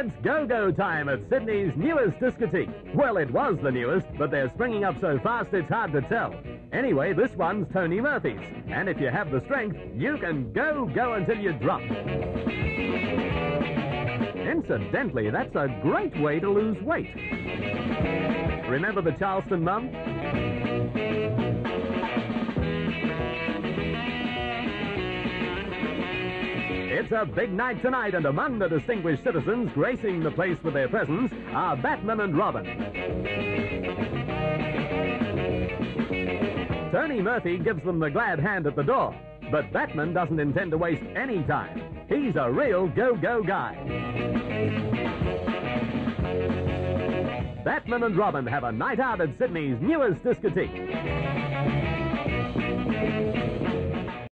It's go-go time at Sydney's newest discotheque. Well, it was the newest, but they're springing up so fast it's hard to tell. Anyway, this one's Tony Murphy's. And if you have the strength, you can go, go until you drop. Incidentally, that's a great way to lose weight. Remember the Charleston mum? It's a big night tonight, and among the distinguished citizens gracing the place with their presence are Batman and Robin. Tony Murphy gives them the glad hand at the door, but Batman doesn't intend to waste any time. He's a real go-go guy. Batman and Robin have a night out at Sydney's newest discotheque.